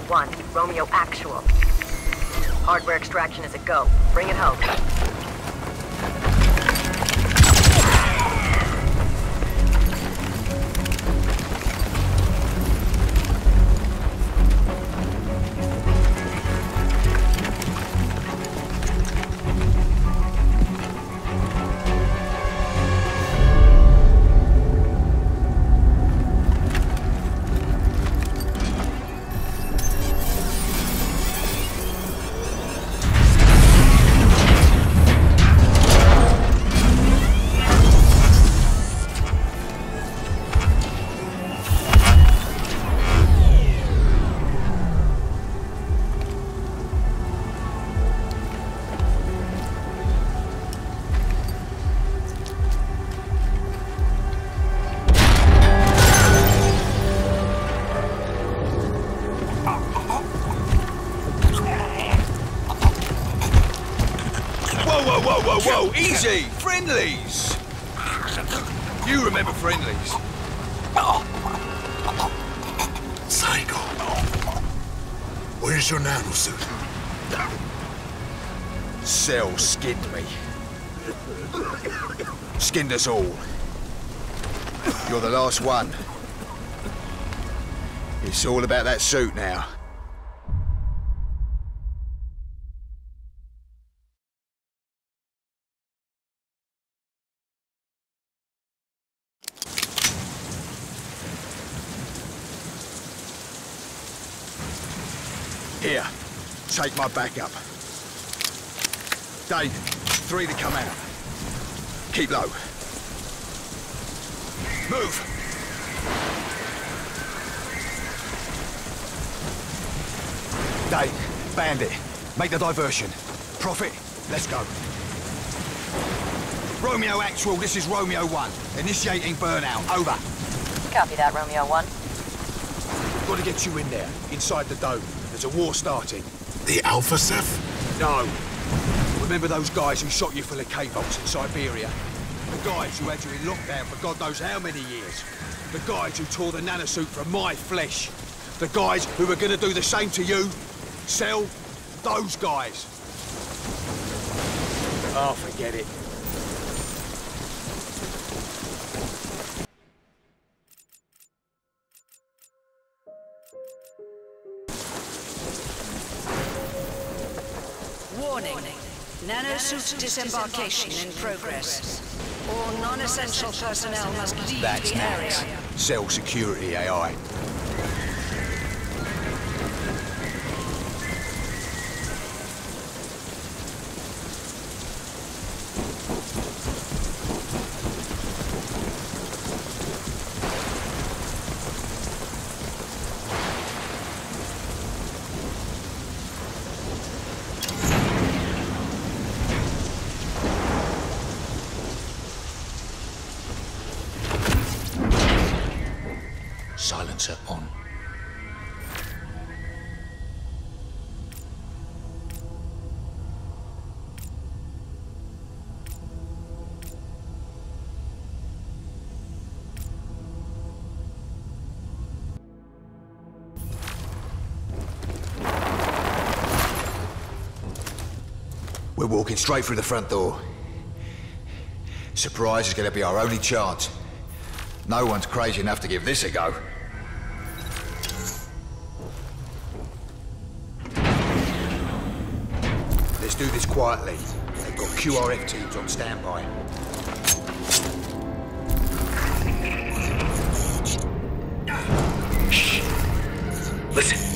Romeo 1, Romeo Actual. Hardware extraction is a go. Bring it home. Cell skinned me. Skinned us all. You're the last one. It's all about that suit now. Here, take my backup. Dave, three to come out. Keep low. Move! Dave, Bandit, make the diversion. Prophet, let's go. Romeo Actual, this is Romeo 1. Initiating burnout. Over. Copy that, Romeo 1. Got to get you in there, inside the dome. There's a war starting. The Alpha Ceph? No. Remember those guys who shot you for the K-Box in Siberia? The guys who had you in lockdown for God knows how many years. The guys who tore the nanosuit from my flesh. The guys who were gonna do the same to you. Cell those guys. Oh, forget it. Warning. Nanosuit disembarkation in progress. All non-essential personnel must leave That's the area. Nats. Cell security AI. Silencer on. We're walking straight through the front door. Surprise is gonna be our only chance. No one's crazy enough to give this a go. Quietly. They've got QRF teams on standby. Listen.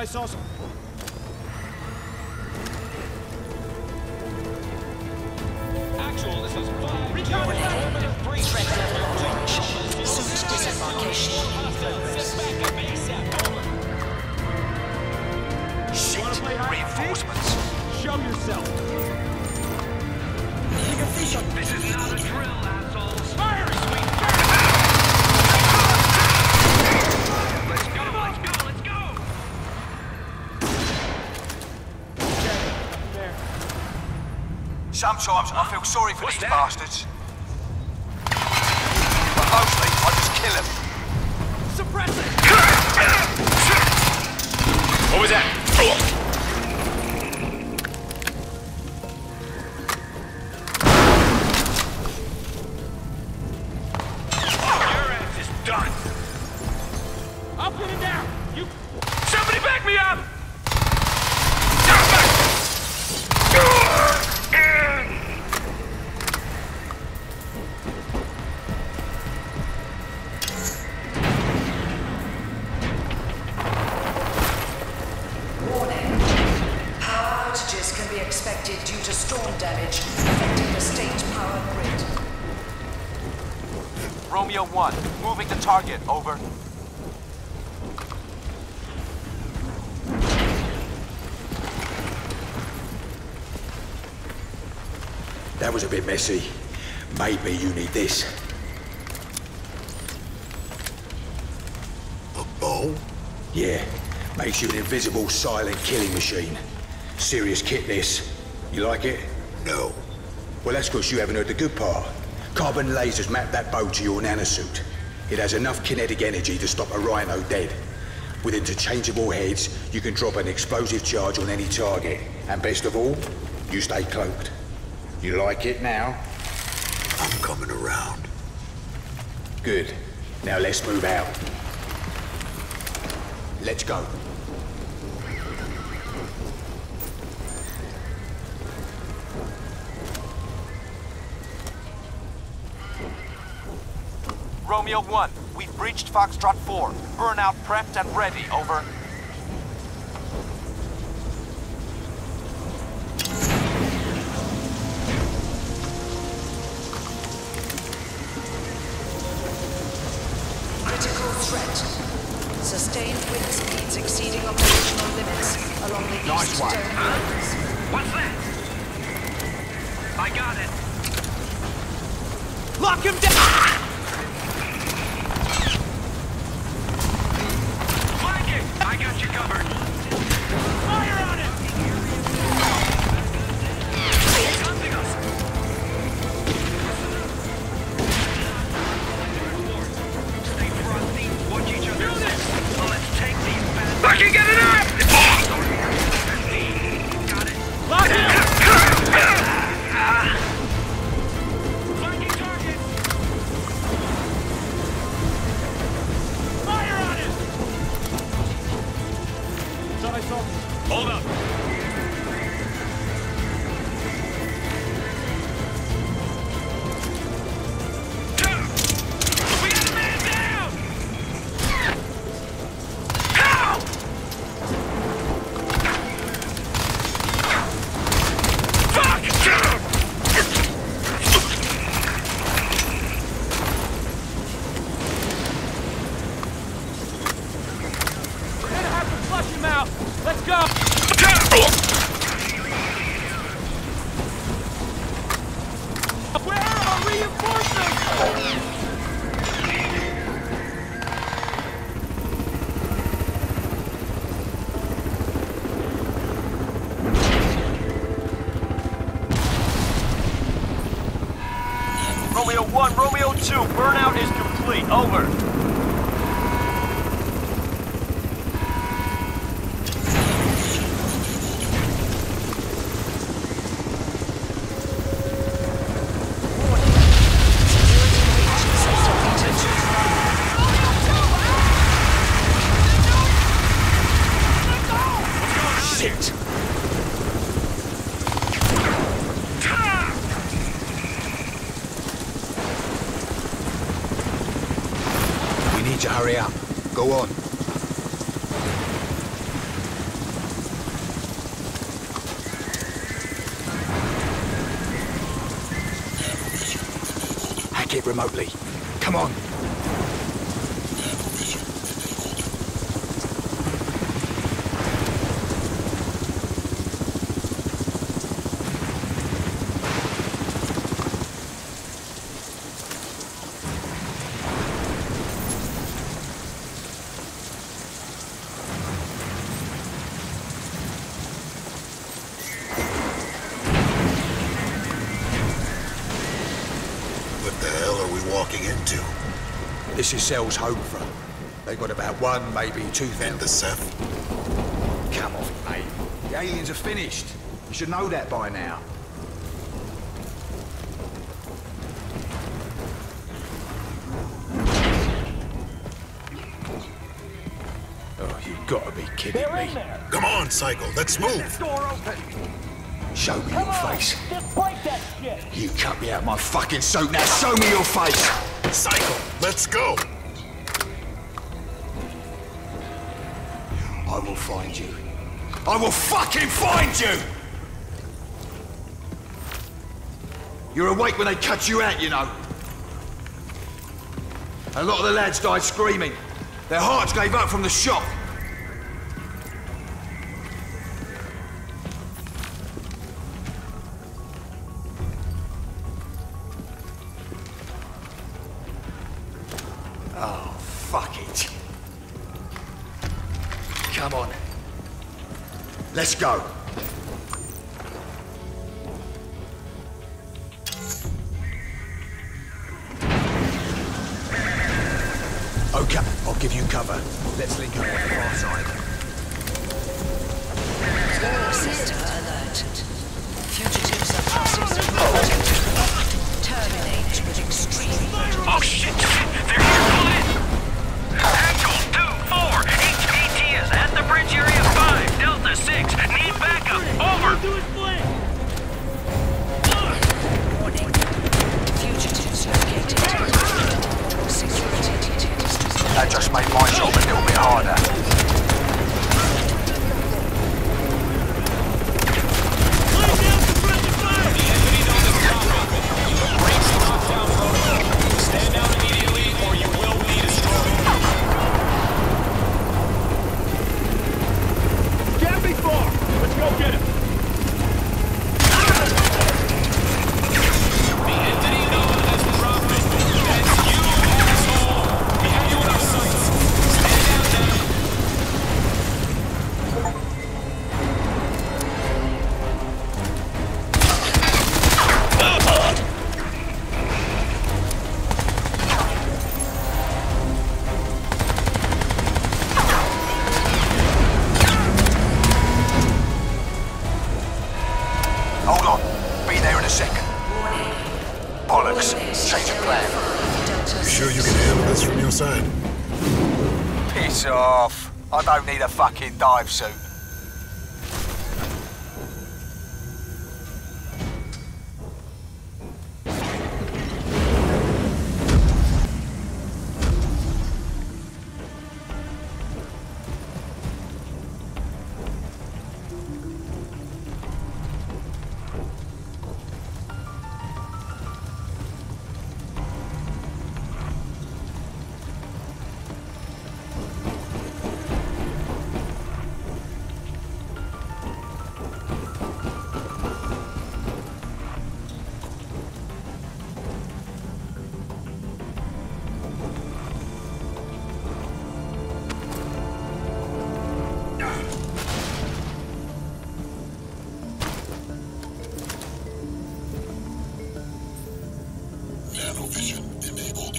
I saw some... Actual, this is five. Threat level orange. Suit disembarkation in progress. Shit! Reinforcements! Show yourself! This is not a drill, assholes. Fire! Sweet Let's go, let's go, let's go! There. Sometimes I feel sorry for What's these that? bastards. Target, over. That was a bit messy. Maybe you need this. A bow? Yeah. Makes you an invisible, silent killing machine. Serious kit, this. You like it? No. Well, that's because you haven't heard the good part. Carbon lasers map that bow to your nanosuit. It has enough kinetic energy to stop a rhino dead. With interchangeable heads, you can drop an explosive charge on any target. And best of all, you stay cloaked. You like it now? I'm coming around. Good. Now let's move out. Let's go. Romeo 1, we've breached Foxtrot 4. Burnout prepped and ready, over. Critical threat. Sustained wind speeds exceeding operational limits along the Nice east one. dome lines. What's that? I got it. Lock him down! Remotely. This is Cell's home front. They got about one, maybe two And the thousand. Ceph? Come off it, mate. The aliens are finished. You should know that by now. Oh, you've gotta be kidding They're me. Come on, Psycho, let's move! Door open. Show me Come your on. face. Just break that shit. You cut me out of my fucking soap Now show me your face. Psycho, let's go! I will find you. I will fucking find you! You're awake when they cut you out, you know. A lot of the lads died screaming. Their hearts gave up from the shock. Oh, fuck it. Come on. Let's go. Okay, I'll give you cover. Let's link up dive suit. Nanovision enabled.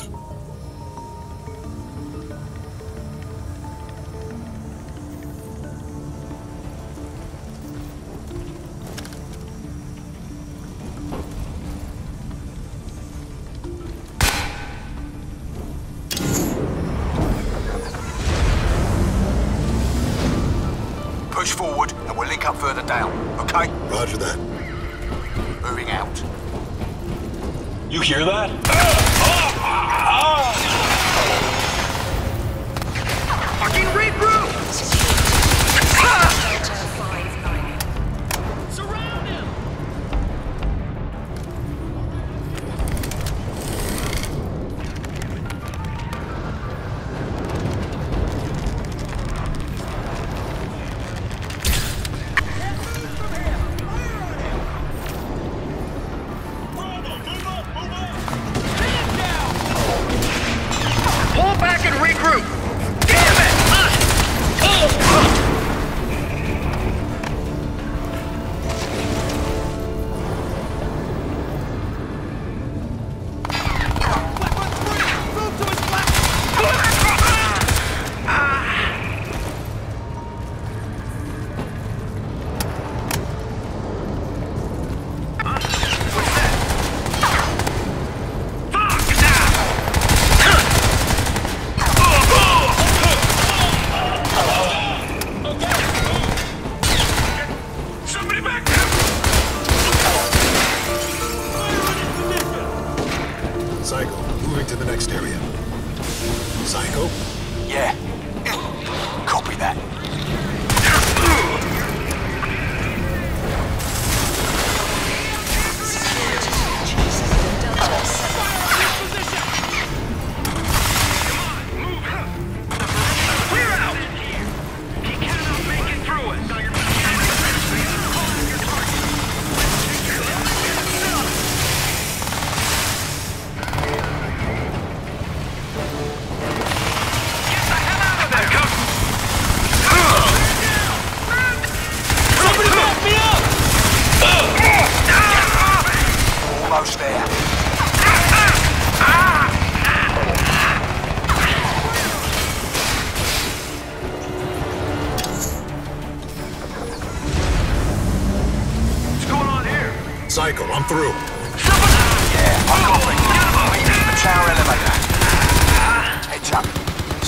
Push forward and we'll link up further down, okay? Roger that. Moving out. You hear that?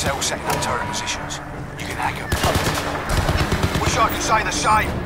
Cell setting up turret positions. You can hack them. Wish I could say the same.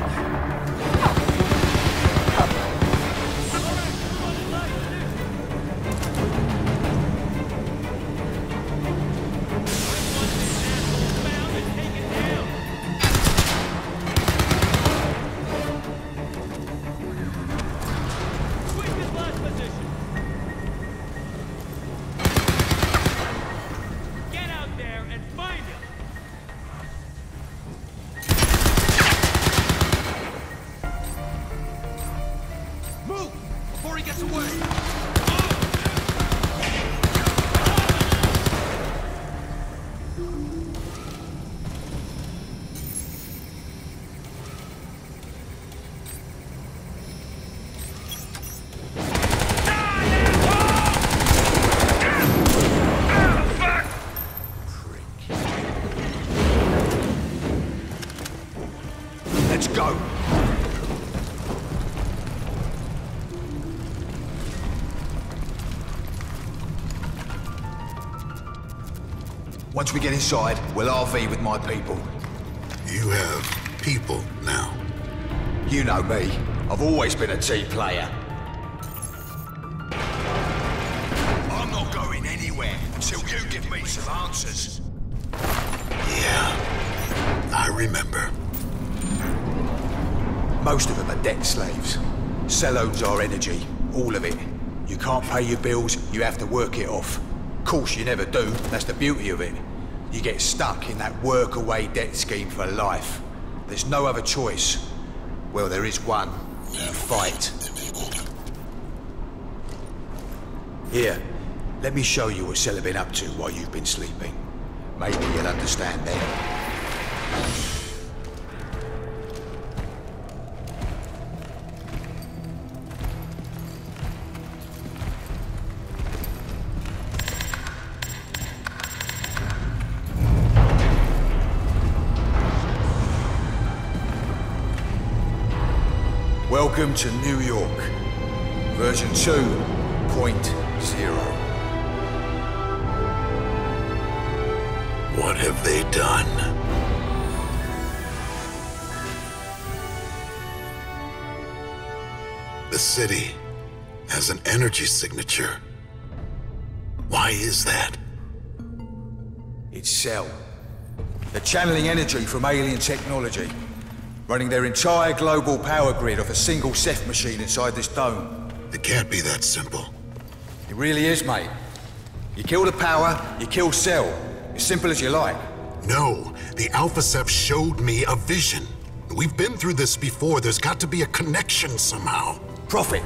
Thank you. Once we get inside, we'll RV with my people. You have people now. You know me. I've always been a team player. I'm not going anywhere until you give me some answers. Yeah, I remember. Most of them are debt slaves. Cell owns our energy, all of it. You can't pay your bills, you have to work it off. Of Course you never do, that's the beauty of it. You get stuck in that work-away debt scheme for life. There's no other choice. Well, there is one. You fight. Here, let me show you what Cell been up to while you've been sleeping. Maybe you'll understand then. Welcome to New York. Version 2.0. What have they done? The city has an energy signature. Why is that? It's Cell. They're channeling energy from alien technology, running their entire global power grid off a single Ceph machine inside this dome. It can't be that simple. It really is, mate. You kill the power, you kill Cell. As simple as you like. No, the Alpha Ceph showed me a vision. We've been through this before. There's got to be a connection somehow. Prophet,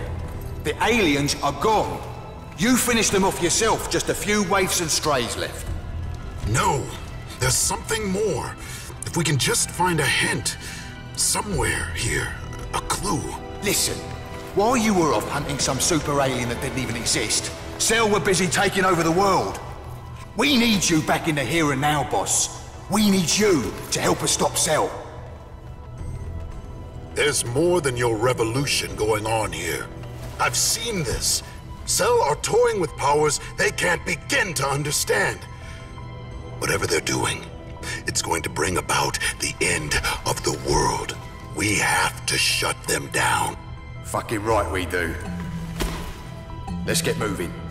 the aliens are gone. You finished them off yourself, just a few waifs and strays left. No, there's something more. If we can just find a hint, somewhere here, a clue. Listen, while you were off hunting some super alien that didn't even exist, Cell were busy taking over the world. We need you back in the here and now, boss. We need you to help us stop Cell. There's more than your revolution going on here. I've seen this. Cell are toying with powers they can't begin to understand. Whatever they're doing, it's going to bring about the end of the world. We have to shut them down. Fucking right we do. Let's get moving.